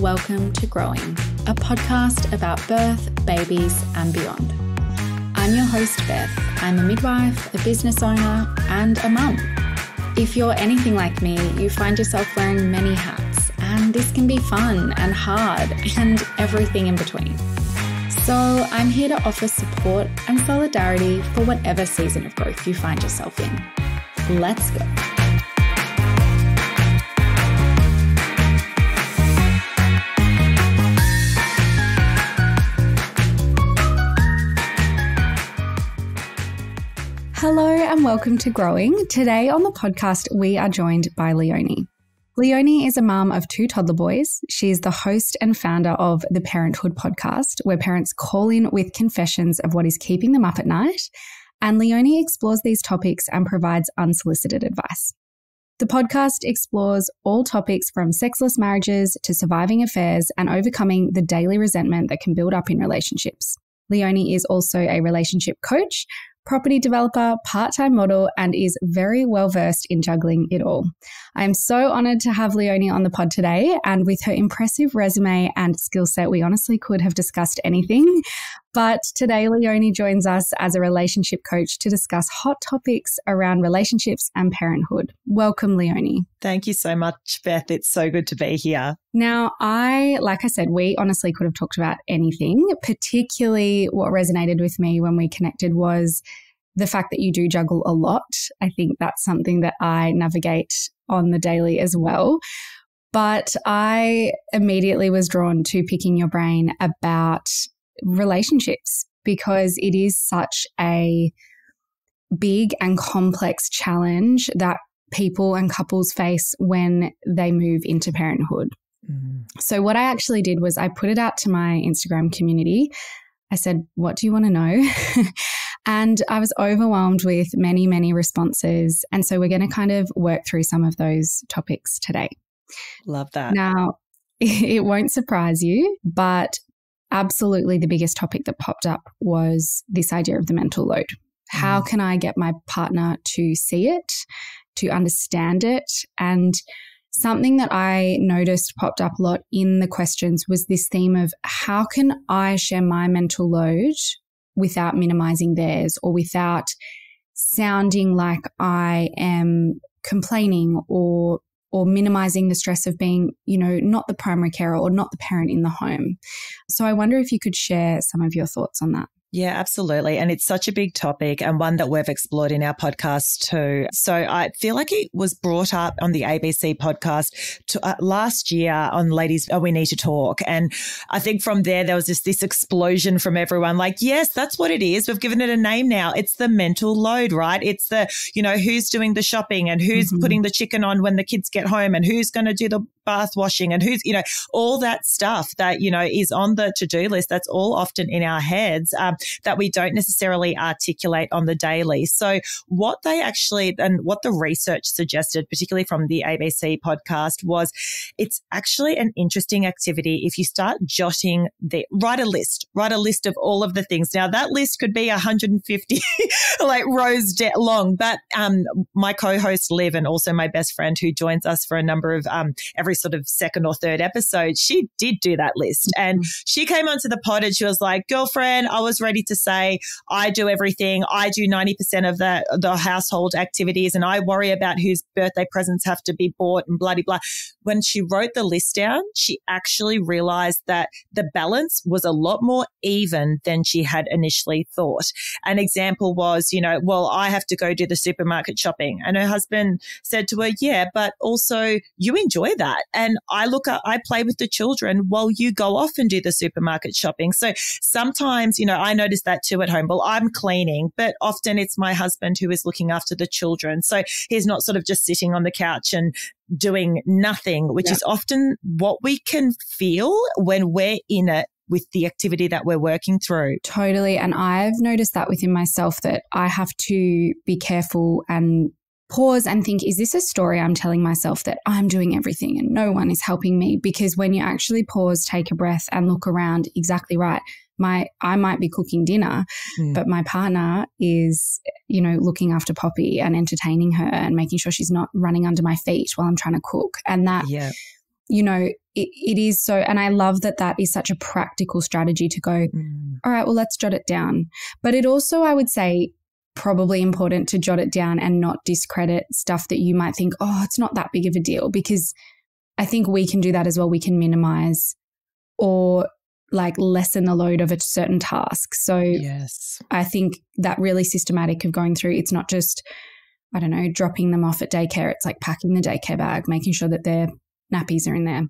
welcome to Growing, a podcast about birth, babies, and beyond. I'm your host, Beth. I'm a midwife, a business owner, and a mum. If you're anything like me, you find yourself wearing many hats, and this can be fun and hard and everything in between. So, I'm here to offer support and solidarity for whatever season of growth you find yourself in. Let's go. Hello and welcome to Growing. Today on the podcast, we are joined by Leonie. Leonie is a mum of two toddler boys. She is the host and founder of the Parenthood podcast, where parents call in with confessions of what is keeping them up at night. And Leonie explores these topics and provides unsolicited advice. The podcast explores all topics from sexless marriages to surviving affairs and overcoming the daily resentment that can build up in relationships. Leonie is also a relationship coach property developer, part time model, and is very well versed in juggling it all. I am so honored to have Leonie on the pod today. And with her impressive resume and skill set, we honestly could have discussed anything. But today, Leonie joins us as a relationship coach to discuss hot topics around relationships and parenthood. Welcome, Leonie. Thank you so much, Beth. It's so good to be here. Now, I, like I said, we honestly could have talked about anything. Particularly, what resonated with me when we connected was the fact that you do juggle a lot. I think that's something that I navigate on the daily as well. But I immediately was drawn to picking your brain about relationships because it is such a big and complex challenge that people and couples face when they move into parenthood. Mm. So, what I actually did was I put it out to my Instagram community. I said, What do you want to know? and I was overwhelmed with many, many responses. And so, we're going to kind of work through some of those topics today. Love that. Now, it won't surprise you, but absolutely the biggest topic that popped up was this idea of the mental load. How mm. can I get my partner to see it, to understand it? And something that I noticed popped up a lot in the questions was this theme of how can I share my mental load without minimizing theirs or without sounding like I am complaining or or minimizing the stress of being, you know, not the primary carer or not the parent in the home. So I wonder if you could share some of your thoughts on that. Yeah, absolutely. And it's such a big topic and one that we've explored in our podcast too. So I feel like it was brought up on the ABC podcast to, uh, last year on Ladies, oh, We Need to Talk. And I think from there, there was just this explosion from everyone like, yes, that's what it is. We've given it a name now. It's the mental load, right? It's the, you know, who's doing the shopping and who's mm-hmm. putting the chicken on when the kids get home and who's going to do the bath washing and who's, you know, all that stuff that, you know, is on the to do list. That's all often in our heads um, that we don't necessarily articulate on the daily. So, what they actually, and what the research suggested, particularly from the ABC podcast, was it's actually an interesting activity if you start jotting the, write a list, write a list of all of the things. Now, that list could be 150 like rows de- long, but um, my co host Liv and also my best friend who joins us for a number of um, every every sort of second or third episode, she did do that list. And mm-hmm. she came onto the pod and she was like, girlfriend, I was ready to say, I do everything. I do 90% of the, the household activities and I worry about whose birthday presents have to be bought and bloody blah. When she wrote the list down, she actually realized that the balance was a lot more even than she had initially thought. An example was, you know, well, I have to go do the supermarket shopping. And her husband said to her, yeah, but also you enjoy that And I look at, I play with the children while you go off and do the supermarket shopping. So sometimes, you know, I notice that too at home. Well, I'm cleaning, but often it's my husband who is looking after the children. So he's not sort of just sitting on the couch and doing nothing, which yeah. is often what we can feel when we're in it with the activity that we're working through. Totally. And I've noticed that within myself that I have to be careful and pause and think, is this a story I'm telling myself that I'm doing everything and no one is helping me? Because when you actually pause, take a breath and look around, exactly right. My, I might be cooking dinner, mm. but my partner is, you know, looking after Poppy and entertaining her and making sure she's not running under my feet while I'm trying to cook. And that, yeah you know, it, it is so, and I love that that is such a practical strategy to go, mm. all right, well, let's jot it down. But it also, I would say, probably important to jot it down and not discredit stuff that you might think, oh, it's not that big of a deal, because I think we can do that as well. We can minimize or like lessen the load of a certain task. So yes. I think that really systematic of going through, it's not just, I don't know, dropping them off at daycare. It's like packing the daycare bag, making sure that their nappies are in there.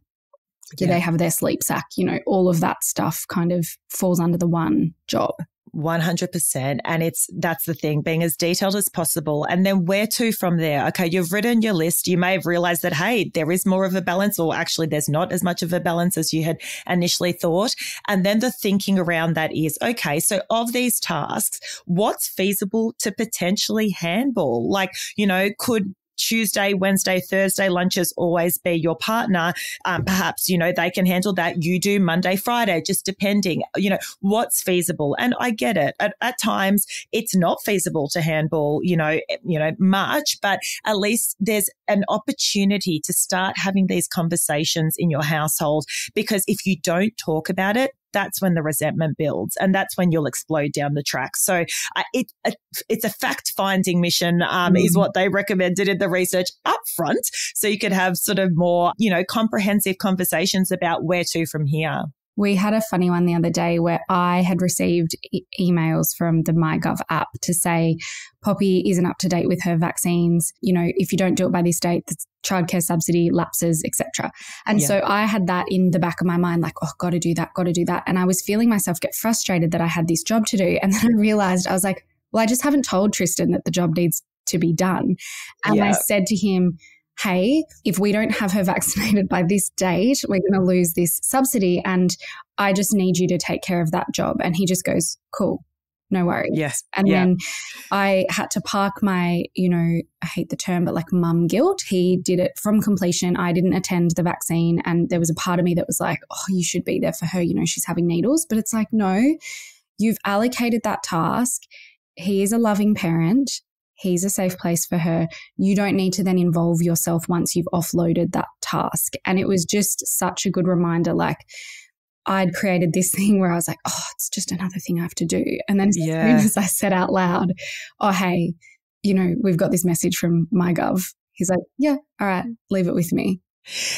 Do yeah. they have their sleep sack? You know, all of that stuff kind of falls under the one job. 100%. And it's, that's the thing, being as detailed as possible. And then where to from there? Okay, you've written your list. You may have realized that, hey, there is more of a balance, or actually there's not as much of a balance as you had initially thought. And then the thinking around that is, okay, so of these tasks, what's feasible to potentially handball? Like, you know, could Tuesday, Wednesday, Thursday lunches always be your partner. Um, perhaps, you know, they can handle that. You do Monday, Friday, just depending, you know, what's feasible. And I get it. At, at times it's not feasible to handball, you know, you know, much, but at least there's an opportunity to start having these conversations in your household because if you don't talk about it, that's when the resentment builds and that's when you'll explode down the track. So uh, it, uh, it's a fact finding mission, um, mm. is what they recommended in the research up front. So you could have sort of more, you know, comprehensive conversations about where to from here. We had a funny one the other day where I had received e- emails from the MyGov app to say Poppy isn't up to date with her vaccines. You know, if you don't do it by this date, the childcare subsidy lapses, etc. And yeah. so I had that in the back of my mind, like, oh, got to do that, got to do that. And I was feeling myself get frustrated that I had this job to do. And then I realized I was like, well, I just haven't told Tristan that the job needs to be done. And yeah. I said to him, hey, if we don't have her vaccinated by this date, we're going to lose this subsidy. And I just need you to take care of that job. And he just goes, cool. No worries. Yes. And yeah. then I had to park my, you know, I hate the term, but like mum guilt. He did it from completion. I didn't attend the vaccine. And there was a part of me that was like, oh, you should be there for her. You know, she's having needles. But it's like, no, you've allocated that task. He is a loving parent. He's a safe place for her. You don't need to then involve yourself once you've offloaded that task. And it was just such a good reminder. Like, I'd created this thing where I was like, oh, it's just another thing I have to do. And then as yeah. soon as I said out loud, oh, hey, you know, we've got this message from MyGov. he's like, yeah, all right, leave it with me.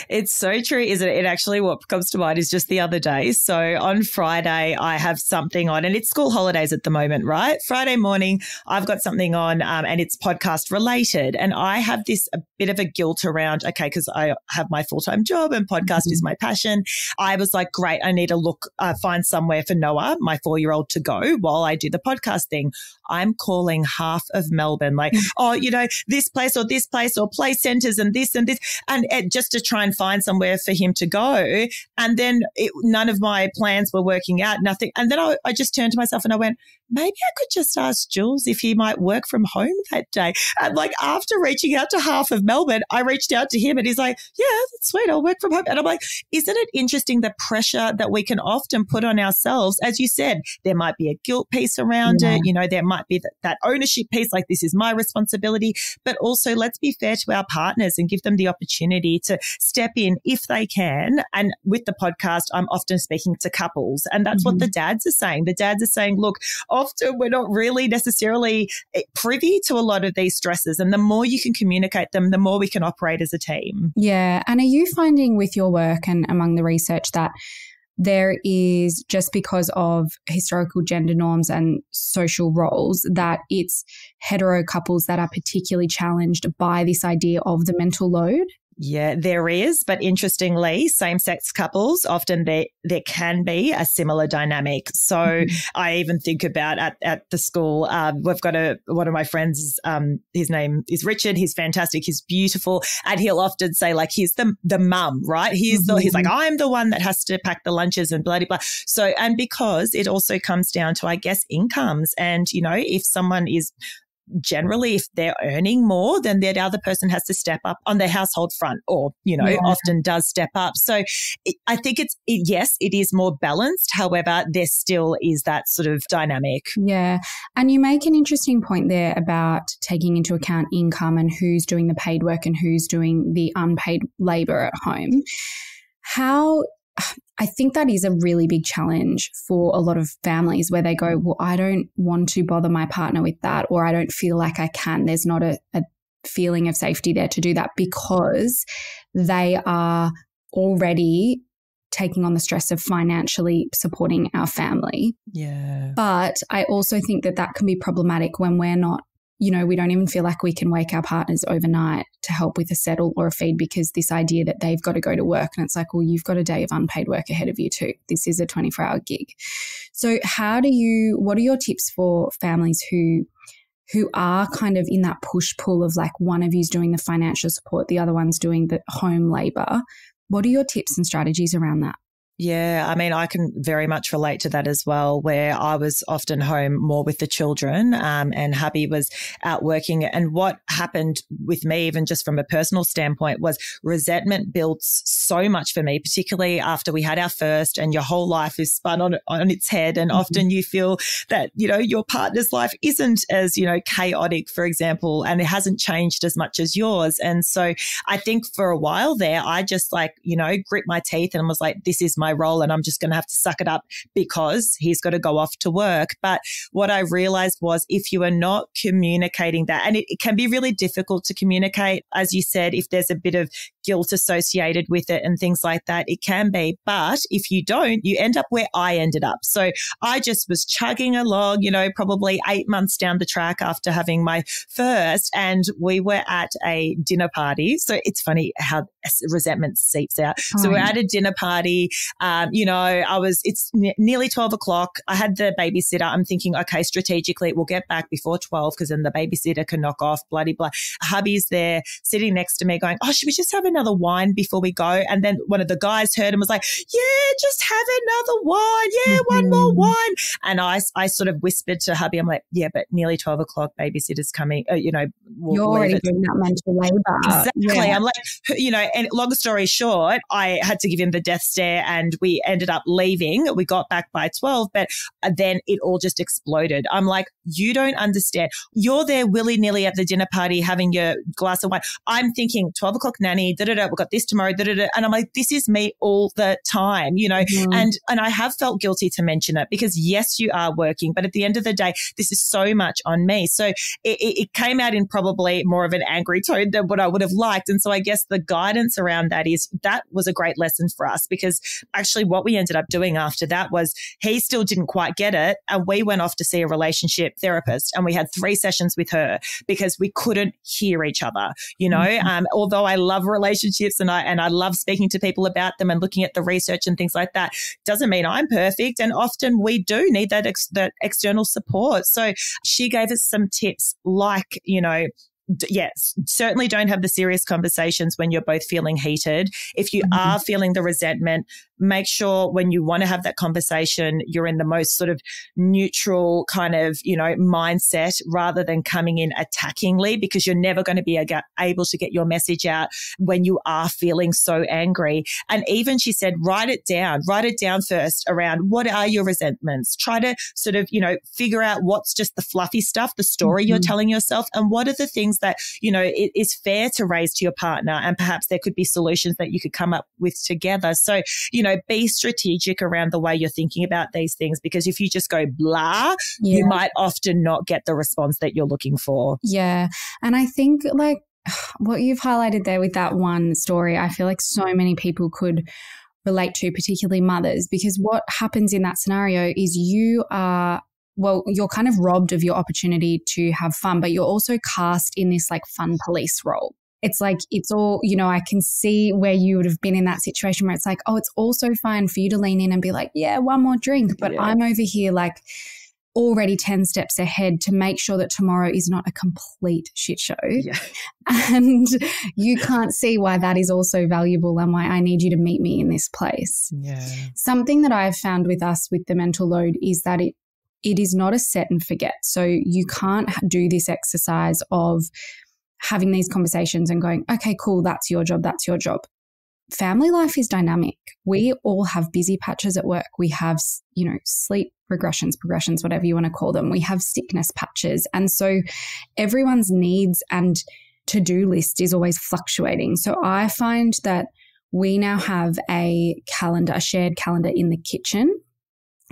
It's so true, isn't it? It actually, what comes to mind is just the other day. So on Friday, I have something on, and it's school holidays at the moment, right? Friday morning, I've got something on, um, and it's podcast related. And I have this a bit of a guilt around, okay, because I have my full time job and podcast mm-hmm. is my passion. I was like, great, I need to look, uh, find somewhere for Noah, my four year old, to go while I do the podcast thing. I'm calling half of Melbourne, like, oh, you know, this place or this place or play centers and this and this. And it, just to try and find somewhere for him to go. And then it, none of my plans were working out, nothing. And then I, I just turned to myself and I went, maybe I could just ask Jules if he might work from home that day. And like after reaching out to half of Melbourne, I reached out to him and he's like, yeah, that's sweet. I'll work from home. And I'm like, isn't it interesting the pressure that we can often put on ourselves? As you said, there might be a guilt piece around yeah. it. You know, there might be that, that ownership piece, like this is my responsibility, but also let's be fair to our partners and give them the opportunity to step in if they can. And with the podcast, I'm often speaking to couples and that's mm-hmm. what the dads are saying. The dads are saying, look, often we're not really necessarily eh, privy to a lot of these stresses. And the more you can communicate them, the more we can operate as a team. Yeah. And are you finding with your work and among the research that there is just because of historical gender norms and social roles that it's hetero couples that are particularly challenged by this idea of the mental load yeah, there is, but interestingly, same-sex couples often there there can be a similar dynamic. So mm-hmm. I even think about at, at the school, um, we've got a one of my friends. Um, his name is Richard. He's fantastic. He's beautiful, and he'll often say like he's the the mum, right? He's mm-hmm. the he's like mm-hmm. I'm the one that has to pack the lunches and blah blah blah. So and because it also comes down to I guess incomes, and you know if someone is generally if they're earning more then the other person has to step up on their household front or you know yeah. often does step up. So it, i think it's it, yes it is more balanced. However there still is that sort of dynamic. Yeah. And you make an interesting point there about taking into account income and who's doing the paid work and who's doing the unpaid labor at home. How I think that is a really big challenge for a lot of families where they go, Well, I don't want to bother my partner with that, or I don't feel like I can. There's not a, a feeling of safety there to do that because they are already taking on the stress of financially supporting our family. Yeah. But I also think that that can be problematic when we're not you know, we don't even feel like we can wake our partners overnight to help with a settle or a feed because this idea that they've got to go to work and it's like, well, you've got a day of unpaid work ahead of you too. This is a 24 hour gig. So, how do you, what are your tips for families who, who are kind of in that push pull of like one of you's doing the financial support, the other one's doing the home labor? What are your tips and strategies around that? Yeah, I mean, I can very much relate to that as well, where I was often home more with the children um, and hubby was out working. And what happened with me, even just from a personal standpoint, was resentment built so much for me, particularly after we had our first and your whole life is spun on, on its head. And mm-hmm. often you feel that, you know, your partner's life isn't as, you know, chaotic, for example, and it hasn't changed as much as yours. And so I think for a while there, I just like, you know, grit my teeth and was like, this is my my role and I'm just going to have to suck it up because he's got to go off to work. But what I realized was if you are not communicating that, and it, it can be really difficult to communicate, as you said, if there's a bit of guilt associated with it and things like that, it can be. But if you don't, you end up where I ended up. So I just was chugging along, you know, probably eight months down the track after having my first, and we were at a dinner party. So it's funny how resentment seeps out. Oh, so we're at a dinner party um, you know, I was, it's n- nearly 12 o'clock. I had the babysitter. I'm thinking, okay, strategically, we'll get back before 12 because then the babysitter can knock off, bloody blah. Hubby's there sitting next to me going, oh, should we just have another wine before we go? And then one of the guys heard and was like, yeah, just have another wine. Yeah, mm-hmm. one more mm-hmm. wine. And I, I sort of whispered to hubby, I'm like, yeah, but nearly 12 o'clock, babysitter's coming, uh, you know. We'll You're already doing that mental labor. Exactly. Yeah. I'm like, you know, and long story short, I had to give him the death stare and we ended up leaving. We got back by 12, but uh, then it all just exploded. I'm like, you don't understand. You're there willy nilly at the dinner party having your glass of wine. I'm thinking 12 o'clock nanny, da da da, we've got this tomorrow, da da da. And I'm like, this is me all the time, you know, mm-hmm. and, and I have felt guilty to mention it because yes, you are working, but at the end of the day, this is so much on me. So it, it came out in probably more of an angry tone than what I would have liked. And so I guess the guidance around that is that was a great lesson for us because actually what we ended up doing after that was he still didn't quite get it. And we went off to see a relationship therapist and we had three sessions with her because we couldn't hear each other. You know, mm-hmm. um, although I love relationships and I, and I love speaking to people about them and looking at the research and things like that, doesn't mean I'm perfect. And often we do need that, ex- that external support. So she gave us some tips like, you know, yes, certainly don't have the serious conversations when you're both feeling heated. If you mm-hmm. are feeling the resentment, make sure when you want to have that conversation, you're in the most sort of neutral kind of, you know, mindset rather than coming in attackingly because you're never going to be able to get your message out when you are feeling so angry. And even she said, write it down, write it down first around what are your resentments? Try to sort of, you know, figure out what's just the fluffy stuff, the story mm-hmm. you're telling yourself and what are the things that, you know, it is fair to raise to your partner. And perhaps there could be solutions that you could come up with together. So, you know, be strategic around the way you're thinking about these things because if you just go blah, yeah. you might often not get the response that you're looking for. Yeah. And I think like what you've highlighted there with that one story, I feel like so many people could relate to, particularly mothers, because what happens in that scenario is you are well, you're kind of robbed of your opportunity to have fun, but you're also cast in this like fun police role it's like it's all you know i can see where you would have been in that situation where it's like oh it's also fine for you to lean in and be like yeah one more drink but yeah. i'm over here like already 10 steps ahead to make sure that tomorrow is not a complete shit show yeah. and you can't see why that is also valuable and why i need you to meet me in this place yeah. something that i've found with us with the mental load is that it it is not a set and forget. So you can't do this exercise of having these conversations and going, okay, cool, that's your job, that's your job. Family life is dynamic. We all have busy patches at work. We have, you know, sleep regressions, progressions, whatever you want to call them. We have sickness patches. And so everyone's needs and to do list is always fluctuating. So I find that we now have a calendar, a shared calendar in the kitchen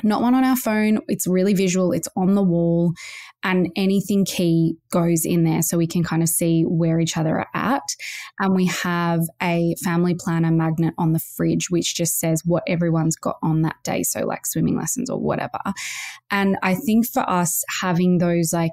not one on our phone. It's really visual, it's on the wall, and anything key goes in there so we can kind of see where each other are at. And we have a family planner magnet on the fridge, which just says what everyone's got on that day. So, like swimming lessons or whatever. And I think for us, having those like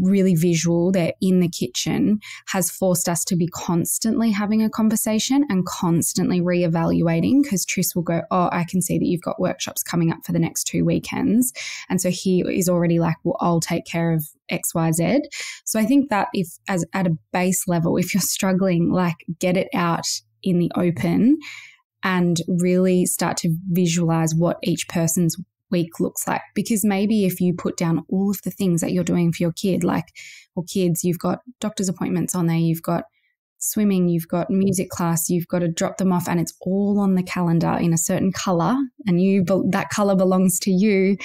really visual, they're in the kitchen, has forced us to be constantly having a conversation and constantly reevaluating because Tris will go, Oh, I can see that you've got workshops coming up for the next two weekends. And so he is already like, Well, I'll take care of XYZ. So I think that if, as at a base level, if you're struggling, like get it out in the open and really start to visualize what each person's week looks like. Because maybe if you put down all of the things that you're doing for your kid, like, well, kids, you've got doctor's appointments on there, you've got swimming, you've got music class, you've got to drop them off, and it's all on the calendar in a certain color, and you that color belongs to you.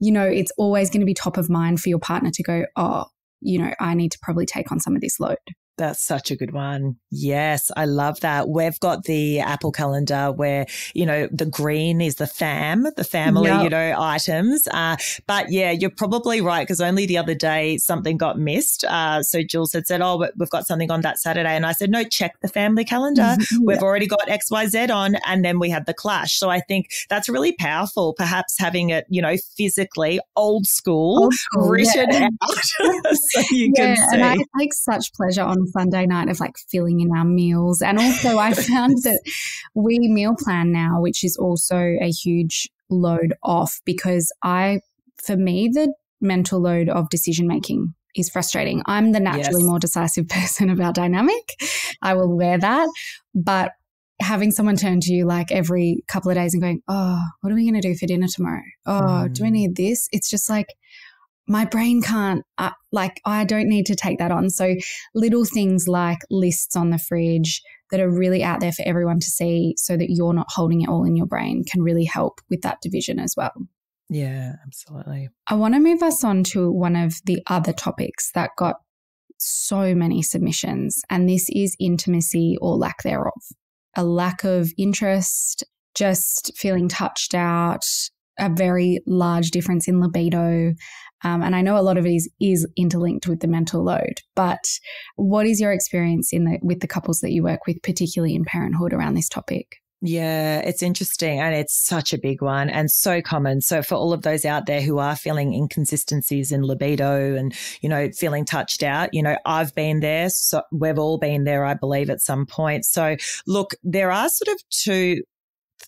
You know, it's always going to be top of mind for your partner to go, oh, you know, I need to probably take on some of this load. That's such a good one. Yes, I love that. We've got the Apple calendar where, you know, the green is the fam, the family, yep. you know, items. Uh, but yeah, you're probably right because only the other day something got missed. Uh, so Jules had said, Oh, we've got something on that Saturday. And I said, No, check the family calendar. Mm-hmm. We've already got XYZ on. And then we had the clash. So I think that's really powerful, perhaps having it, you know, physically old school, old school written yeah. out so you yeah, can see. And I take such pleasure on Sunday night of like filling in our meals. And also, I found that we meal plan now, which is also a huge load off because I, for me, the mental load of decision making is frustrating. I'm the naturally yes. more decisive person of our dynamic. I will wear that. But having someone turn to you like every couple of days and going, Oh, what are we going to do for dinner tomorrow? Oh, mm. do we mm. need this? It's just like, my brain can't, uh, like, I don't need to take that on. So, little things like lists on the fridge that are really out there for everyone to see so that you're not holding it all in your brain can really help with that division as well. Yeah, absolutely. I want to move us on to one of the other topics that got so many submissions, and this is intimacy or lack thereof. A lack of interest, just feeling touched out, a very large difference in libido. Um, and I know a lot of it is, is interlinked with the mental load. But what is your experience in the with the couples that you work with, particularly in parenthood, around this topic? Yeah, it's interesting and it's such a big one and so common. So for all of those out there who are feeling inconsistencies in libido and, you know, feeling touched out, you know, I've been there. So we've all been there, I believe, at some point. So look, there are sort of two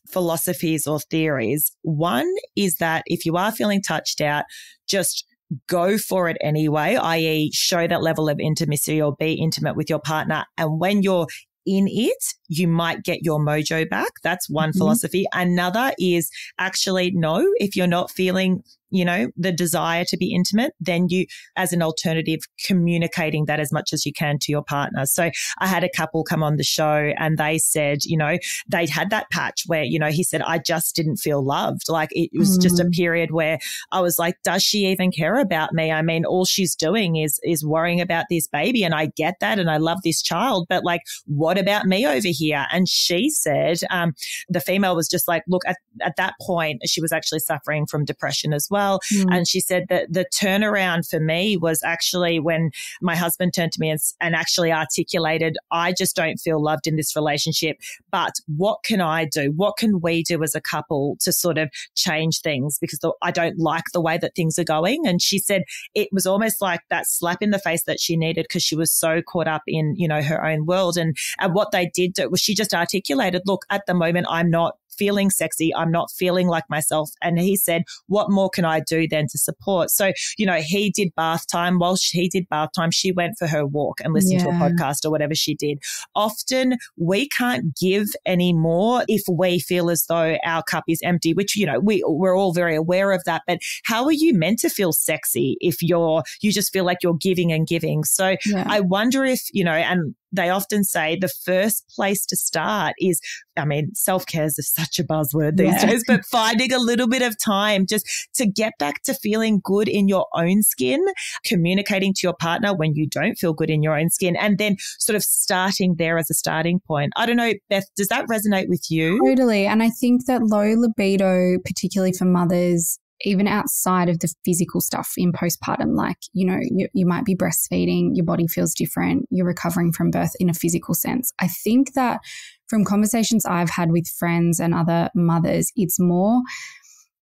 philosophies or theories. One is that if you are feeling touched out, just go for it anyway, i.e., show that level of intimacy or be intimate with your partner. And when you're in it, you might get your mojo back. That's one mm-hmm. philosophy. Another is actually no, if you're not feeling you know, the desire to be intimate, then you, as an alternative, communicating that as much as you can to your partner. So I had a couple come on the show and they said, you know, they'd had that patch where, you know, he said, I just didn't feel loved. Like it was mm. just a mm. period where I was like, does she even care about me? I mean, all she's doing is, is worrying about this baby. And I get that. And I love this child, but like, what about me over here? And she said, um, the female was just like, look, at, at that point, she was actually suffering from depression as well well. Mm. And she said that the turnaround for me was actually when my husband turned to me and, and actually articulated, I just don't feel loved in this relationship. But what can I do? What can we do as a couple to sort of change things? Because the, I don't like the way that things are going. And she said it was almost like that slap in the face that she needed because she was so caught up in, you know, her own world. And, and what they did do was she just articulated, look, at the moment, I'm not feeling sexy. I'm not feeling like myself. And he said, what more can I do then to support? So, you know, he did bath time. While he did bath time, she went for her walk and listened yeah. to a podcast or whatever she did. Often we can't give any more if we feel as though our cup is empty, which, you know, we, we're all very aware of that. But how are you meant to feel sexy if you're, you just feel like you're giving and giving? So yeah. I wonder if, you know, and they often say the first place to start is, I mean, self care is such a buzzword these yeah. days, but finding a little bit of time just to get back to feeling good in your own skin, communicating to your partner when you don't feel good in your own skin, and then sort of starting there as a starting point. I don't know, Beth, does that resonate with you? Totally. And I think that low libido, particularly for mothers, even outside of the physical stuff in postpartum, like, you know, you, you might be breastfeeding, your body feels different, you're recovering from birth in a physical sense. I think that from conversations I've had with friends and other mothers, it's more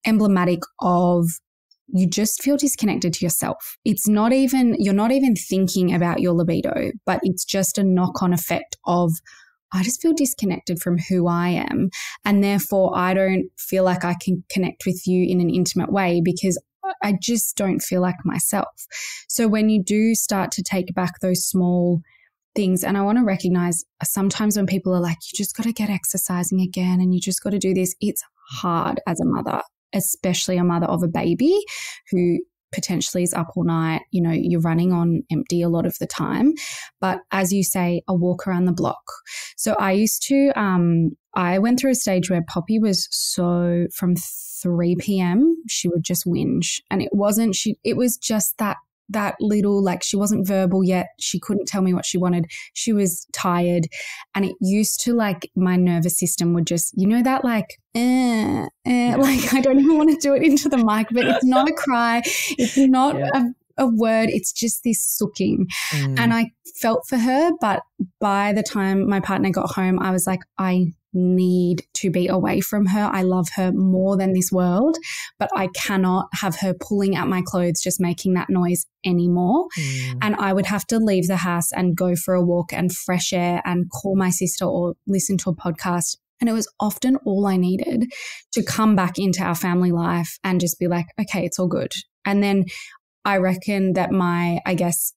emblematic of you just feel disconnected to yourself. It's not even, you're not even thinking about your libido, but it's just a knock on effect of, I just feel disconnected from who I am. And therefore, I don't feel like I can connect with you in an intimate way because I just don't feel like myself. So when you do start to take back those small things, and I want to recognize uh, sometimes when people are like, you just got to get exercising again and you just got to do this, it's hard as a mother, especially a mother of a baby who potentially is up all night. You know, you're running on empty a lot of the time. But as you say, a walk around the block. So I used to, um, I went through a stage where Poppy was so from 3 p.m., she would just whinge. And it wasn't, she, it was just that that little, like she wasn't verbal yet. She couldn't tell me what she wanted. She was tired. And it used to like my nervous system would just, you know, that like, eh, eh, like I don't even want to do it into the mic, but it's not a cry. It's not yeah. a a word. It's just this sucking. Mm. And I felt for her. But by the time my partner got home, I was like, I need to be away from her. I love her more than this world, but I cannot have her pulling at my clothes, just making that noise anymore. Mm. And I would have to leave the house and go for a walk and fresh air and call my sister or listen to a podcast. And it was often all I needed to come back into our family life and just be like, okay, it's all good. And then I reckon that my, I guess,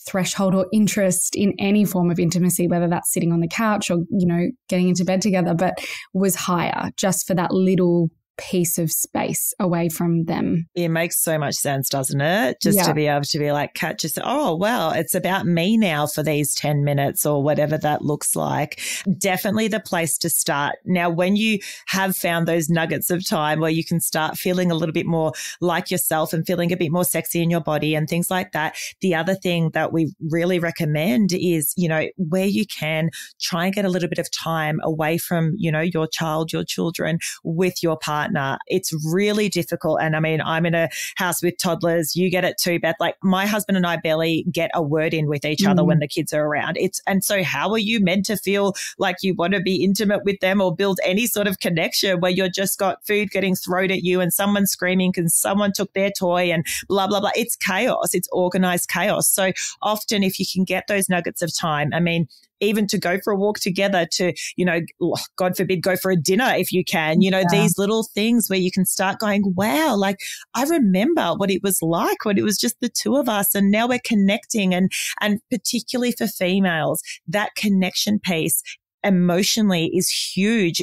threshold or interest in any form of intimacy, whether that's sitting on the couch or, you know, getting into bed together, but was higher just for that little piece of space away from them. It makes so much sense, doesn't it? Just yeah. to be able to be like, catch us, oh, well, it's about me now for these 10 minutes or whatever that looks like. Definitely the place to start. Now, when you have found those nuggets of time where you can start feeling a little bit more like yourself and feeling a bit more sexy in your body and things like that, the other thing that we really recommend is, you know, where you can try and get a little bit of time away from, you know, your child, your children with your partner partner. It's really difficult. And I mean, I'm in a house with toddlers. You get it too, Beth. Like my husband and I barely get a word in with each mm. other when mm. the kids are around. It's, and so how are you meant to feel like you want to be intimate with them or build any sort of connection where you're just got food getting thrown at you and someone screaming because someone took their toy and blah, blah, blah. It's chaos. It's organized chaos. So often if you can get those nuggets of time, I mean, even to go for a walk together to, you know, God forbid, go for a dinner if you can, you know, yeah. these little things where you can start going, wow, like I remember what it was like when it was just the two of us and now we're connecting and, and particularly for females, that connection piece emotionally is huge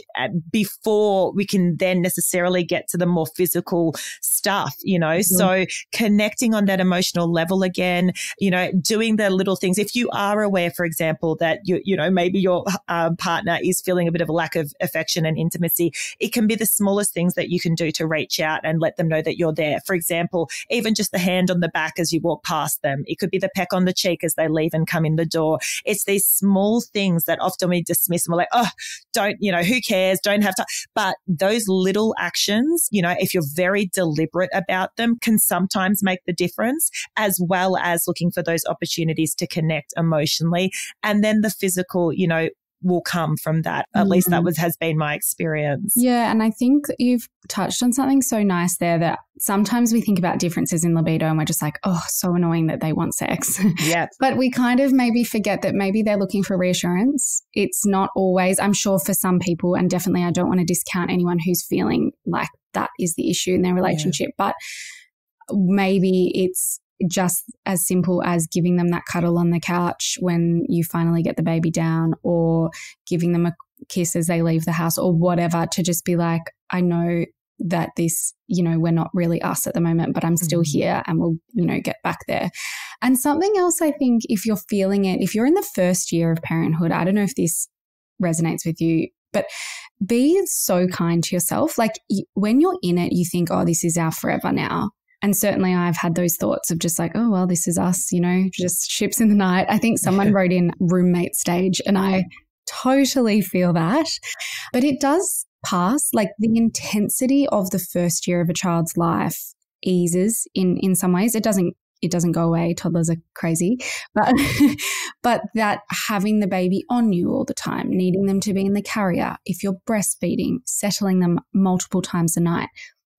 before we can then necessarily get to the more physical stuff, you know? Mm-hmm. So connecting on that emotional level again, you know, doing the little things. If you are aware, for example, that you, you know, maybe your um, partner is feeling a bit of a lack of affection and intimacy, it can be the smallest things that you can do to reach out and let them know that you're there. For example, even just the hand on the back as you walk past them. It could be the peck on the cheek as they leave and come in the door. It's these small things that often we dismiss and we're like, oh, don't, you know, who cares? Don't have to. But those little actions, you know, if you're very deliberate about them, can sometimes make the difference, as well as looking for those opportunities to connect emotionally. And then the physical, you know, will come from that. At mm. least that mm. was has been my experience. Yeah, and I think you've touched on something so nice there that sometimes we think about differences in libido and we're just like, oh, so annoying that they want sex. Yeah. but we kind of maybe forget that maybe they're looking for reassurance. It's not always, I'm sure for some people, and definitely I don't want to discount anyone who's feeling like that is the issue in their relationship, yeah. but maybe it's just as simple as giving them that cuddle on the couch when you finally get the baby down or giving them a kiss as they leave the house or whatever to just be like, I know that this, you know, we're not really us at the moment, but I'm still mm-hmm. here and we'll, you know, get back there. And something else I think, if you're feeling it, if you're in the first year of parenthood, I don't know if this resonates with you, but be so kind to yourself. Like when you're in it, you think, oh, this is our forever now. And certainly I've had those thoughts of just like, oh, well, this is us, you know, just ships in the night. I think someone wrote in roommate stage, and I totally feel that. But it does pass. Like the intensity of the first year of a child's life eases in in some ways. It doesn't it doesn't go away. Toddlers are crazy, but but that having the baby on you all the time, needing them to be in the carrier, if you're breastfeeding, settling them multiple times a night,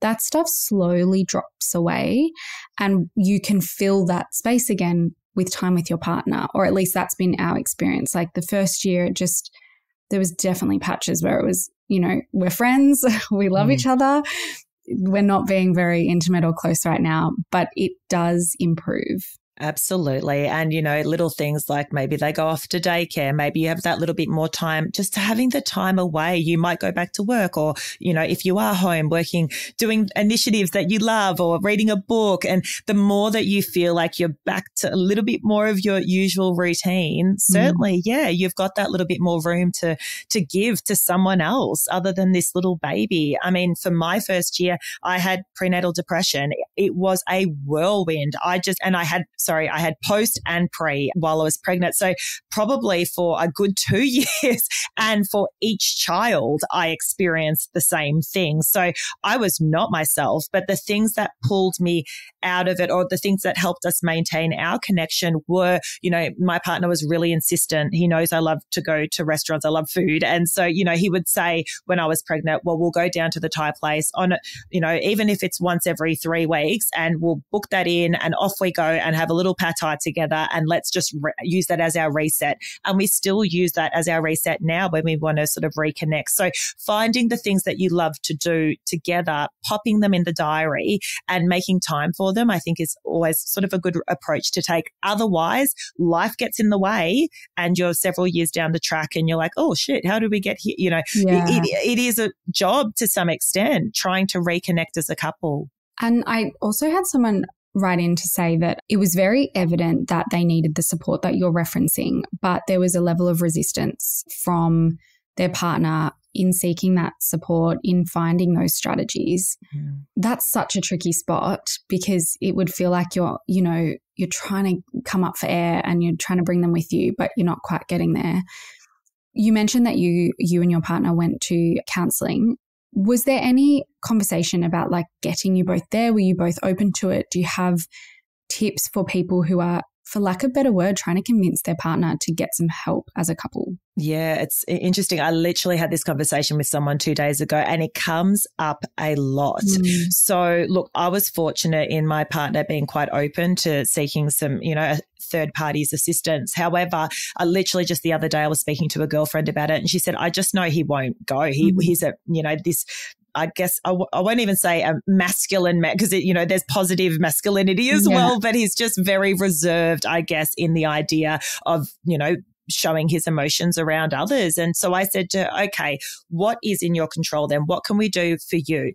that stuff slowly drops away and you can fill that space again with time with your partner, or at least that's been our experience. Like the first year, it just, there was definitely patches where it was, you know, we're friends, we love mm. each other. We're not being very intimate or close right now, but it does improve. Absolutely. And, you know, little things like maybe they go off to daycare, maybe you have that little bit more time, just having the time away. You might go back to work or, you know, if you are home working, doing initiatives that you love or reading a book. And the more that you feel like you're back to a little bit more of your usual routine, mm. certainly, mm. yeah, you've got that little bit more room to, to give to someone else other than this little baby. I mean, for my first year, I had prenatal depression. It was a whirlwind. I just, and I had sorry, I had post and pre while I was pregnant. So probably for a good two years and for each child, I experienced the same thing. So I was not myself, but the things that pulled me out of it or the things that helped us maintain our connection were, you know, my partner was really insistent. He knows I love to go to restaurants. I love food. And so, you know, he would say when I was pregnant, well, we'll go down to the Thai place on, you know, even if it's once every three weeks and we'll book that in and off we go and have a little pad thai together and let's just re- use that as our reset. And we still use that as our reset now when we want to sort of reconnect. So finding the things that you love to do together, popping them in the diary and making time for them, I think is always sort of a good approach to take. Otherwise, life gets in the way and you're several years down the track and you're like, oh shit, how did we get here? You know, yeah. it, it, it is a job to some extent trying to reconnect as a couple. And I also had someone write in to say that it was very evident that they needed the support that you're referencing, but there was a level of resistance from their partner in seeking that support, in finding those strategies. Mm. That's such a tricky spot because it would feel like you're, you know, you're trying to come up for air and you're trying to bring them with you, but you're not quite getting there. You mentioned that you you and your partner went to counseling. Was there any conversation about like getting you both there? Were you both open to it? Do you have tips for people who are, for lack of better word, trying to convince their partner to get some help as a couple? Yeah, it's interesting. I literally had this conversation with someone two days ago and it comes up a lot. Mm. So, look, I was fortunate in my partner being quite open to seeking some, you know, third parties assistance. However, I literally just the other day I was speaking to a girlfriend about it and she said, I just know he won't go. He, mm. he's a, you know, this I guess I w- I won't even say a masculine man, because ma- you know there's positive masculinity as yeah. well, but he's just very reserved, I guess, in the idea of you know showing his emotions around others. And so I said to, okay, what is in your control then? What can we do for you?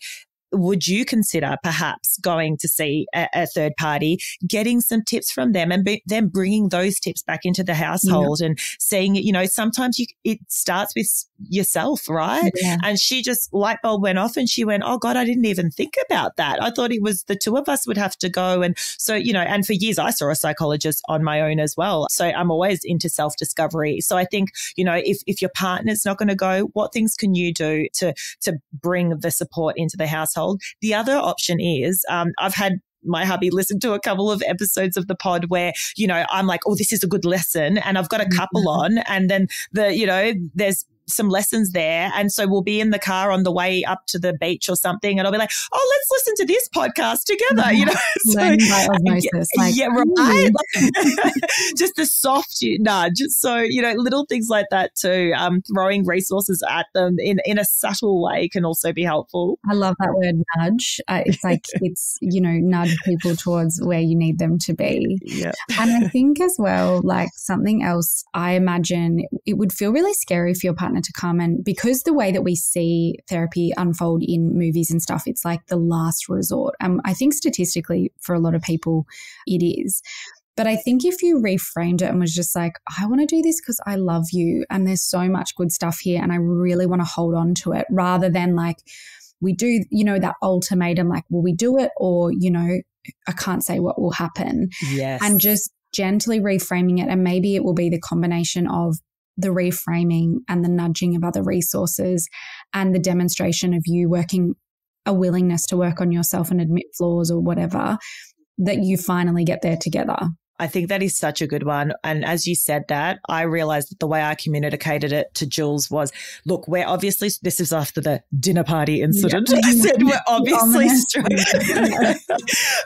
Would you consider perhaps going to see a, a, third party, getting some tips from them and be, then bringing those tips back into the household yeah. and seeing, you know, sometimes you, it starts with yourself, right? Yeah. And she just light bulb went off and she went, Oh God, I didn't even think about that. I thought it was the two of us would have to go. And so, you know, and for years I saw a psychologist on my own as well. So I'm always into self discovery. So I think, you know, if, if your partner's not going to go, what things can you do to, to bring the support into the household? The other option is, um, I've had my hubby listen to a couple of episodes of the pod where, you know, I'm like, oh, this is a good lesson. And I've got a couple mm-hmm. on. And then the, you know, there's some lessons there. And so we'll be in the car on the way up to the beach or something. And I'll be like, oh, let's listen to this podcast together, you know? So, osmosis, yeah, like, yeah, right. just the soft nudge. So, you know, little things like that too. Um, throwing resources at them in, in a subtle way can also be helpful. I love that word nudge. Uh, it's like, it's, you know, nudge people towards where you need them to be. Yeah. And I think as well, like something else, I imagine it would feel really scary for your partner partner to come. And because the way that we see therapy unfold in movies and stuff, it's like the last resort. Um, I think statistically, for a lot of people, it is. But I think if you reframed it and was just like, I want to do this because I love you and there's so much good stuff here and I really want to hold on to it rather than like, we do, you know, that ultimatum, like, will we do it? Or, you know, I can't say what will happen. Yes. And just gently reframing it. And maybe it will be the combination of the reframing and the nudging of other resources and the demonstration of you working a willingness to work on yourself and admit flaws or whatever that you finally get there together. I think that is such a good one. And as you said that, I realized that the way I communicated it to Jules was, look, we're obviously, this is after the dinner party incident. I said, we're obviously, struggling.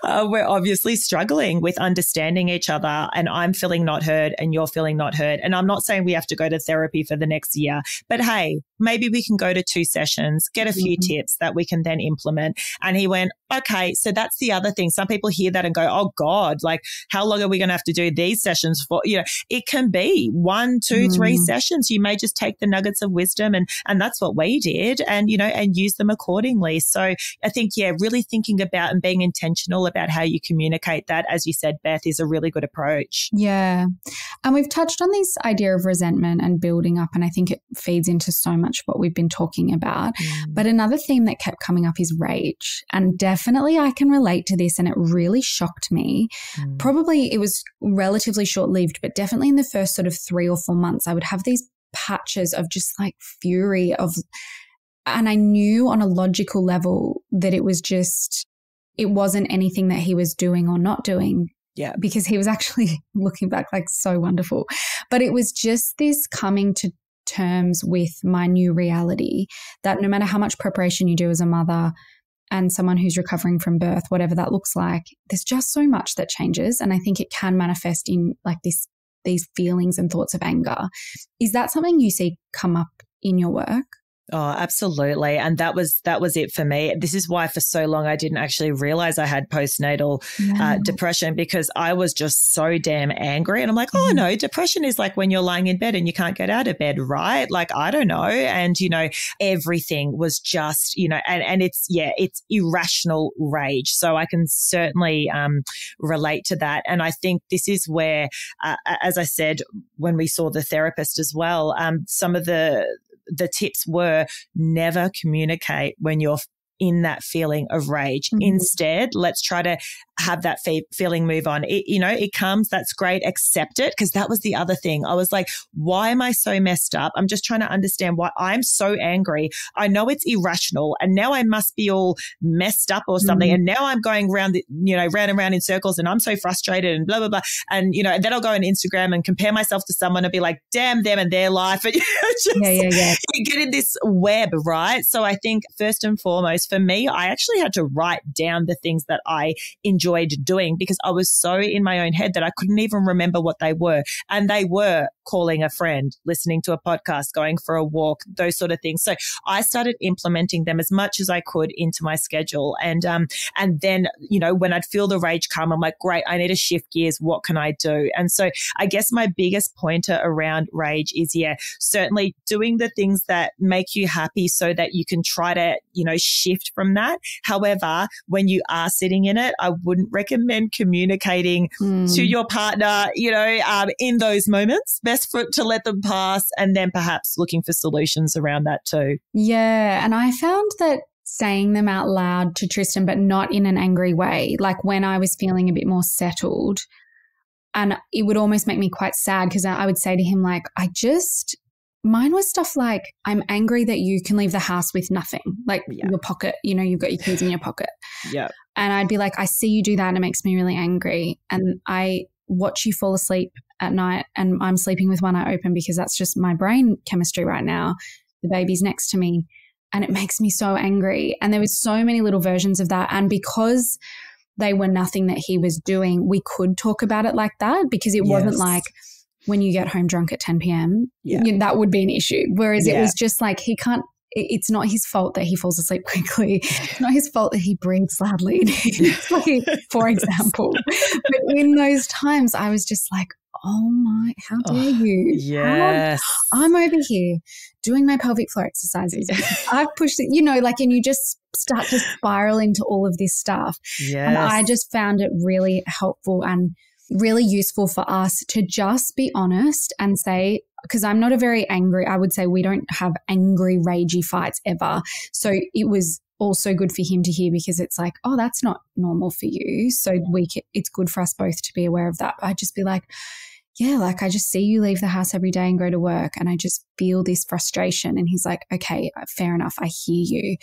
uh, we're obviously struggling with understanding each other and I'm feeling not heard and you're feeling not heard. And I'm not saying we have to go to therapy for the next year, but hey, maybe we can go to two sessions, get a few mm-hmm. tips that we can then implement. And he went, okay, so that's the other thing. Some people hear that and go, oh God, like how long are we going to have to do these sessions for? You know, it can be one, two, mm. three sessions. You may just take the nuggets of wisdom and, and that's what we did and, you know, and use them accordingly. So I think, yeah, really thinking about and being intentional about how you communicate that, as you said, Beth, is a really good approach. Yeah. And we've touched on this idea of resentment and building up. And I think it feeds into so much what we've been talking about. Mm. But another theme that kept coming up is rage and definitely I can relate to this and it really shocked me. Mm. Probably it was relatively short lived, but definitely in the first sort of three or four months, I would have these patches of just like fury of, and I knew on a logical level that it was just, it wasn't anything that he was doing or not doing. Yeah. Because he was actually looking back like so wonderful. But it was just this coming to terms with my new reality that no matter how much preparation you do as a mother, and someone who's recovering from birth, whatever that looks like, there's just so much that changes. And I think it can manifest in like this, these feelings and thoughts of anger. Is that something you see come up in your work? Oh, absolutely. And that was that was it for me. This is why for so long I didn't actually realize I had postnatal uh, depression because I was just so damn angry. And I'm like, oh mm-hmm. no, depression is like when you're lying in bed and you can't get out of bed, right? Like I don't know. And you know, everything was just, you know, and and it's yeah, it's irrational rage. So I can certainly um, relate to that. And I think this is where, uh, as I said when we saw the therapist as well, um, some of the the tips were never communicate when you're in that feeling of rage. Mm-hmm. Instead, let's try to have that fe- feeling move on. It, you know, it comes, that's great, accept it. Cause that was the other thing. I was like, why am I so messed up? I'm just trying to understand why I'm so angry. I know it's irrational and now I must be all messed up or something. Mm-hmm. And now I'm going around, the, you know, round and round in circles and I'm so frustrated and blah, blah, blah. And, you know, then I'll go on Instagram and compare myself to someone and be like, damn them and their life. And, you know, just, yeah, yeah, yeah. You get in this web, right? So I think first and foremost, for me, I actually had to write down the things that I enjoyed doing because I was so in my own head that I couldn't even remember what they were. And they were calling a friend, listening to a podcast, going for a walk, those sort of things. So I started implementing them as much as I could into my schedule. And, um, and then, you know, when I'd feel the rage come, I'm like, great, I need to shift gears. What can I do? And so I guess my biggest pointer around rage is, yeah, certainly doing the things that make you happy so that you can try to, you know, shift from that. However, when you are sitting in it, I wouldn't recommend communicating mm. to your partner, you know, um, in those moments. Best for to let them pass and then perhaps looking for solutions around that too. Yeah. And I found that saying them out loud to Tristan, but not in an angry way. Like when I was feeling a bit more settled, and it would almost make me quite sad because I would say to him, like, I just Mine was stuff like, I'm angry that you can leave the house with nothing, like yeah. your pocket, you know, you've got your keys in your pocket. Yeah. And I'd be like, I see you do that and it makes me really angry. And I watch you fall asleep at night and I'm sleeping with one eye open because that's just my brain chemistry right now. The baby's next to me and it makes me so angry. And there was so many little versions of that. And because they were nothing that he was doing, we could talk about it like that because it yes. wasn't like, when you get home drunk at 10 p.m., yeah. you that would be an issue. Whereas yeah. it was just like he can't. It's not his fault that he falls asleep quickly. It's not his fault that he breathes loudly, for example. but in those times, I was just like, oh my, how oh, dare oh, you? Yes. How, I'm over here doing my pelvic floor exercises. I've pushed it, you know, like, and you just start to spiral into all of this stuff. Yes. And I just found it really helpful and really useful for us to just be honest and say, because I'm not a very angry, I would say we don't have angry, ragey fights ever. So it was also good for him to hear because it's like, oh, that's not normal for you. So we, it's good for us both to be aware of that. I'd just be like, yeah, like I just see you leave the house every day and go to work and I just feel this frustration. And he's like, okay, fair enough. I hear you.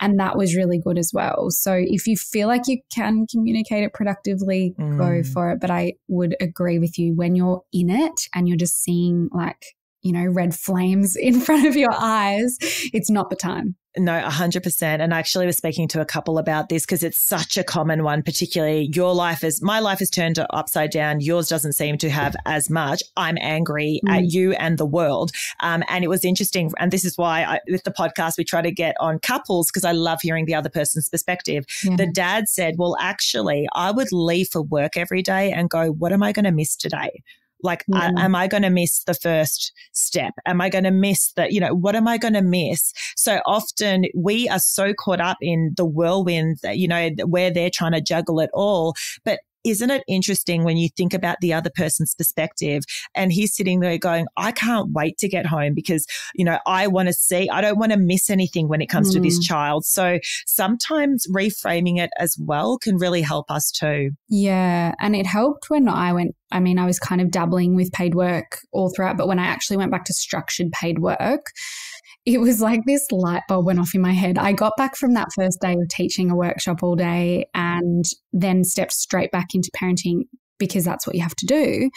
And that was really good as well. So if you feel like you can communicate it productively, mm. go for it. But I would agree with you when you're in it and you're just seeing like, you know, red flames in front of your eyes, it's not the time. No, 100%. And I actually was speaking to a couple about this because it's such a common one, particularly your life is, my life is turned upside down. Yours doesn't seem to have as much. I'm angry mm. at you and the world. Um, and it was interesting. And this is why I, with the podcast, we try to get on couples because I love hearing the other person's perspective. Yeah. The dad said, well, actually, I would leave for work every day and go, what am I going to miss today? Like, yeah. am I going to miss the first step? Am I going to miss the, you know, what am I going to miss? So often we are so caught up in the whirlwind that, you know, where they're trying to juggle it all. But isn't it interesting when you think about the other person's perspective and he's sitting there going, I can't wait to get home because, you know, I want to see, I don't want to miss anything when it comes mm. to this mm. child. So sometimes reframing it as well can really help us too. Yeah. And it helped when I went I mean, I was kind of dabbling with paid work all throughout, but when I actually went back to structured paid work, it was like this light bulb went off in my head. I got back from that first day of teaching a workshop all day and then stepped straight back into parenting because that's what you have to do.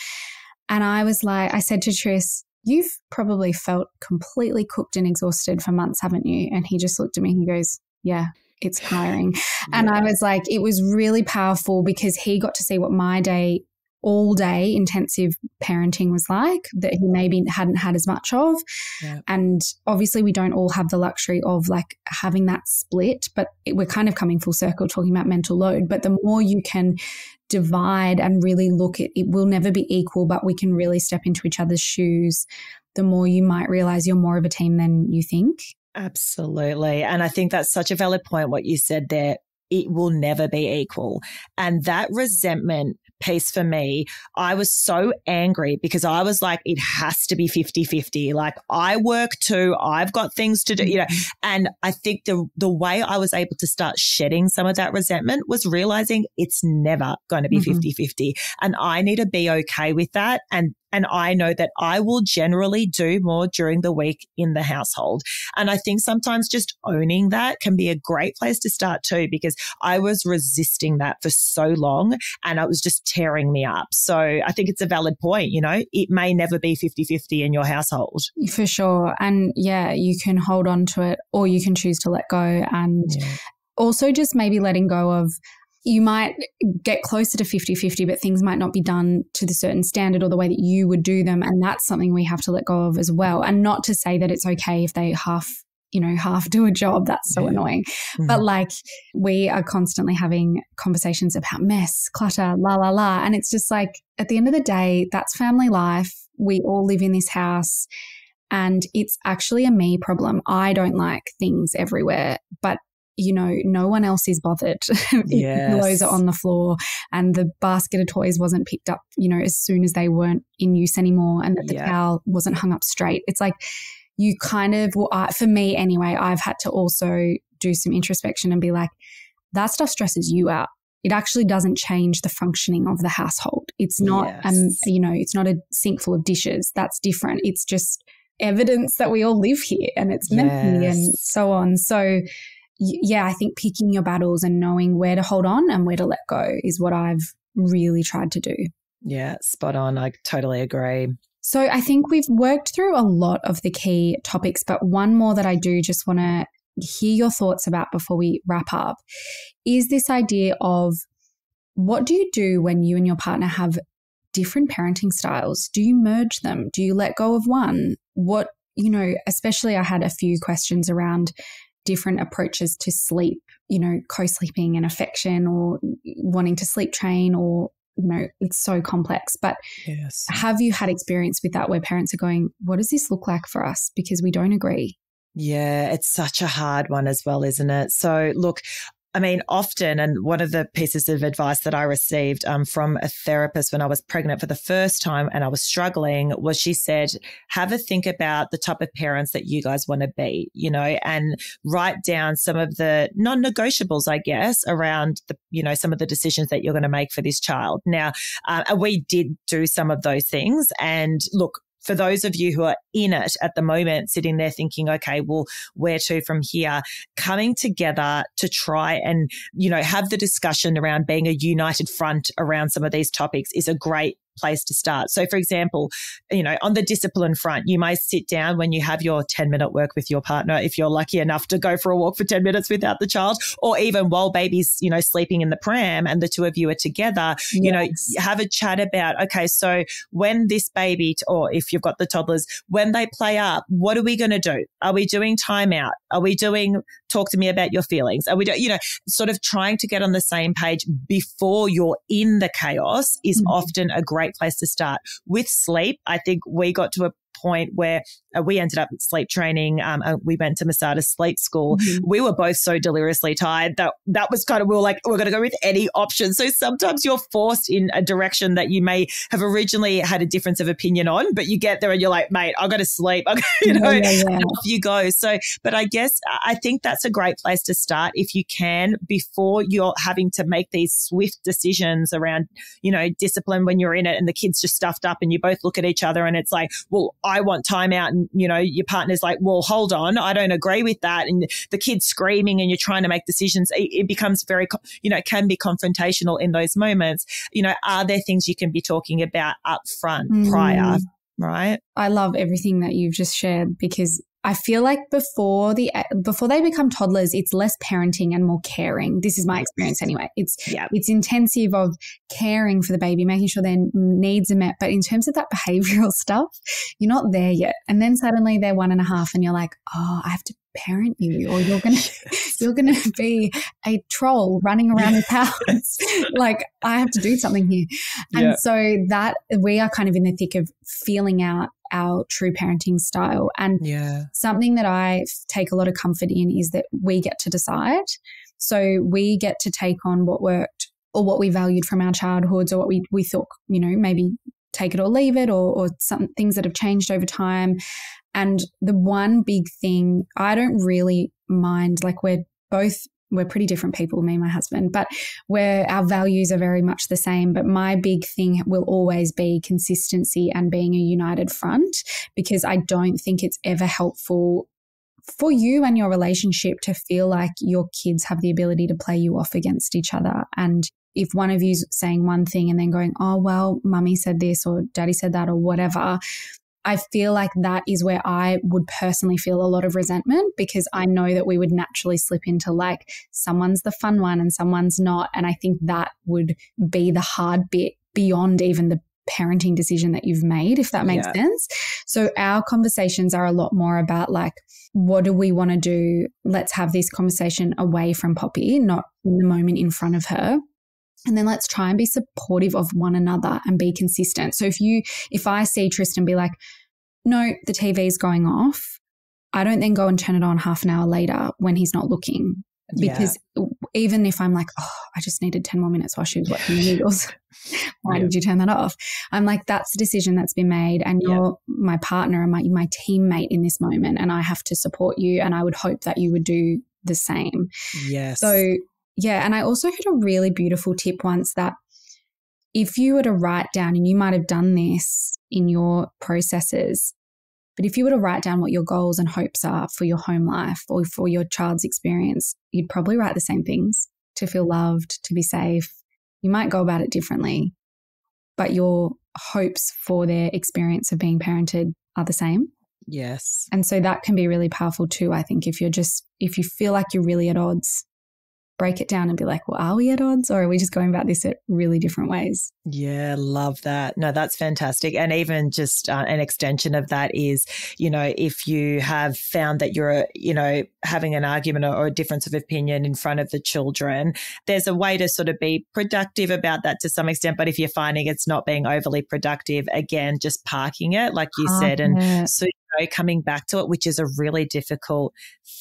And I was like, I said to Tris, You've probably felt completely cooked and exhausted for months, haven't you? And he just looked at me and he goes, Yeah, it's tiring. yeah. And I was like, it was really powerful because he got to see what my day all day intensive parenting was like that he maybe hadn't had as much of. Yeah. And obviously, we don't all have the luxury of like having that split, but it, we're kind of coming full circle talking about mental load. But the more you can divide and really look at it, will never be equal, but we can really step into each other's shoes. The more you might realize you're more of a team than you think. Absolutely. And I think that's such a valid point, what you said there. It will never be equal. And that resentment piece for me, I was so angry because I was like, it has to be 50 50. Like, I work too, I've got things to do, you know. Mm-hmm. And I think the, the way I was able to start shedding some of that resentment was realizing it's never going to be 50 mm-hmm. 50. And I need to be okay with that and and I know that I will generally do more during the week in the household. And I think sometimes just owning that can be a great place to start too, because I was resisting that for so long and it was just tearing me up. So I think it's a valid point. You know, it may never be 50 50 in your household. For sure. And yeah, you can hold on to it or you can choose to let go. And yeah. also just maybe letting go of, you might get closer to 50 50, but things might not be done to the certain standard or the way that you would do them. And that's something we have to let go of as well. And not to say that it's okay if they half you know, half do a job. That's so yeah. annoying. Mm-hmm. But like, we are constantly having conversations about mess, clutter, la, la, la. And it's just like, at the end of the day, that's family life. We all live in this house. And it's actually a me problem. I don't like things everywhere, but you know, no one else is bothered. Yes. Pillows are on the floor and the basket of toys wasn't picked up, you know, as soon as they weren't in use anymore and that the yeah. towel wasn't hung up straight. It's like you kind of, well, I, for me anyway, I've had to also do some introspection and be like, that stuff stresses you out. It actually doesn't change the functioning of the household. It's not, yes. um, you know, it's not a sink full of dishes. That's different. It's just evidence that we all live here and it's messy yes. and so on. So, yeah, I think picking your battles and knowing where to hold on and where to let go is what I've really tried to do. Yeah, spot on. I totally agree. So I think we've worked through a lot of the key topics, but one more that I do just want to hear your thoughts about before we wrap up is this idea of what do you do when you and your partner have different parenting styles? Do you merge them? Do you let go of one? What, you know, especially I had a few questions around different approaches to sleep, you know, co sleeping and affection or wanting to sleep train or, you know, it's so complex. But yes. have you had experience with that where parents are going, what does this look like for us? Because we don't agree. Yeah, it's such a hard one as well, isn't it? So, look, I mean, often, and one of the pieces of advice that I received um, from a therapist when I was pregnant for the first time and I was struggling was she said, have a think about the type of parents that you guys want to be, you know, and write down some of the non negotiables, I guess, around the, you know, some of the decisions that you're going to make for this child. Now, uh, we did do some of those things. And look, for those of you who are in it at the moment, sitting there thinking, okay, well, where to from here? Coming together to try and, you know, have the discussion around being a united front around some of these topics is a great place to start. So, for example, you know, on the discipline front, you may sit down when you have your 10 minute work with your partner, if you're lucky enough to go for a walk for 10 minutes without the child, or even while baby's, you know, sleeping in the pram and the two of you are together, yes. you know, have a chat about, okay, so when this baby, or if you've got the toddlers, when they play up, what are we going to do? Are we doing timeout? Are we doing talk to me about your feelings? Are we, do, you know, sort of trying to get on the same page before you're in the chaos is mm-hmm. often a great place to start. With sleep, I think we got to a point where uh, we ended up sleep training. Um, uh, we went to Masada Sleep School. Mm-hmm. We were both so deliriously tired that that was kind of, we were like, we're going to go with any option. So sometimes you're forced in a direction that you may have originally had a difference of opinion on, but you get there and you're like, mate, I've got to sleep. you know, yeah, yeah, yeah. off you go. So, but I guess I think that's a great place to start if you can before you're having to make these swift decisions around, you know, discipline when you're in it and the kids just stuffed up and you both look at each other and it's like, well, I want time out. And, you know, your partner's like, well, hold on, I don't agree with that. And the kid's screaming and you're trying to make decisions. It, it becomes very, you know, it can be confrontational in those moments. You know, are there things you can be talking about up front mm. prior? Right. I love everything that you've just shared because I feel like before the eh, before they become toddlers, it's less parenting and more caring. This is my experience anyway. It's yeah. it's intensive of caring for the baby, making sure their needs are met. But in terms of that behavioral stuff, you're not there yet. And then suddenly they're one and a half, and you're like, oh, I have to parent you, or you're gonna you're gonna be a troll running around the house. like I have to do something here. And yeah. so that we are kind of in the thick of feeling out our true parenting style. And yeah. something that I take a lot of comfort in is that we get to decide. So we get to take on what worked or what we valued from our childhoods or what we, we thought, you know, maybe take it or leave it or, or some things that have changed over time. And the one big thing I don't really mind, like we're both we're pretty different people, me and my husband, but where our values are very much the same. But my big thing will always be consistency and being a united front because I don't think it's ever helpful for you and your relationship to feel like your kids have the ability to play you off against each other. And if one of you's saying one thing and then going, oh, well, mummy said this or daddy said that or whatever, I feel like that is where I would personally feel a lot of resentment because I know that we would naturally slip into like someone's the fun one and someone's not. And I think that would be the hard bit beyond even the parenting decision that you've made, if that makes yeah. sense. So our conversations are a lot more about like, what do we want to do? Let's have this conversation away from Poppy, not in the moment in front of her. And then let's try and be supportive of one another and be consistent. So if you, if I see Tristan be like, no, the TV's going off, I don't then go and turn it on half an hour later when he's not looking. Because yeah. even if I'm like, oh, I just needed 10 more minutes while she was watching the noodles, why yeah. did you turn that off? I'm like, that's a decision that's been made, and you're my partner and my, my teammate in this moment, and I have to support you. And I would hope that you would do the same. Yes. So yeah. And I also heard a really beautiful tip once that if you were to write down, and you might have done this in your processes, but if you were to write down what your goals and hopes are for your home life or for your child's experience, you'd probably write the same things to feel loved, to be safe. You might go about it differently, but your hopes for their experience of being parented are the same. Yes. And so that can be really powerful too, I think, if you're just, if you feel like you're really at odds break it down and be like, well, are we at odds or are we just going about this at really different ways? Yeah, love that. No, that's fantastic. And even just uh, an extension of that is, you know, if you have found that you're, you know, having an argument or, or a difference of opinion in front of the children, there's a way to sort of be productive about that to some extent. But if you're finding it's not being overly productive, again, just parking it, like you said, and so know coming back to it, which is a really difficult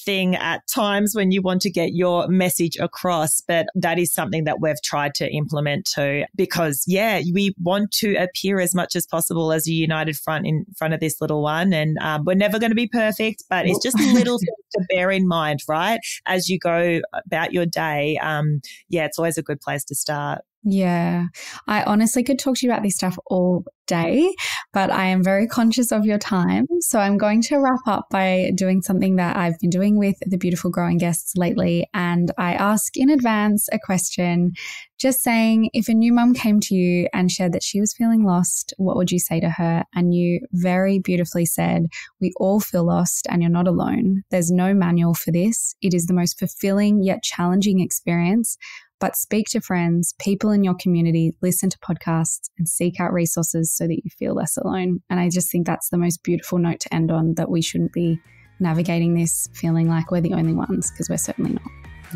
thing at times when you want to get your message across. But that is something that we've tried to implement too, because yeah, we want to appear as much as possible as a united front in front of this little one. And um, we're never going to be perfect, but it's just a little things to bear in mind, right? As you go about your day. Um, yeah, it's always a good place to start. Yeah. I honestly could talk to you about this stuff all day, but I am very conscious of your time. So I'm going to wrap up by doing something that I've been doing with the beautiful growing guests lately. And I ask in advance a question, just saying, if a new mum came to you and shared that she was feeling lost, what would you say to her? And you very beautifully said, We all feel lost and you're not alone. There's no manual for this. It is the most fulfilling yet challenging experience but speak to friends, people in your community, listen to podcasts, and seek out resources so that you feel less alone. And I just think that's the most beautiful note to end on that we shouldn't be navigating this feeling like we're the only ones because we're certainly not.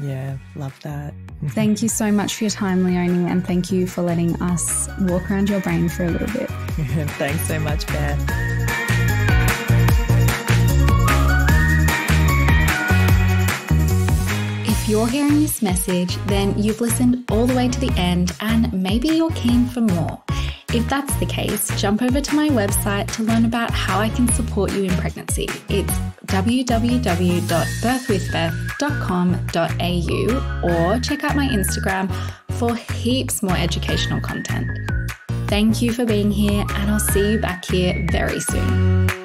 Yeah, love that. thank you so much for your time, Leonie, and thank you for letting us walk around your brain for a little bit. Thanks so much, Beth. You're hearing this message, then you've listened all the way to the end and maybe you're keen for more. If that's the case, jump over to my website to learn about how I can support you in pregnancy. It's www.birthwithbeth.com.au or check out my Instagram for heaps more educational content. Thank you for being here, and I'll see you back here very soon.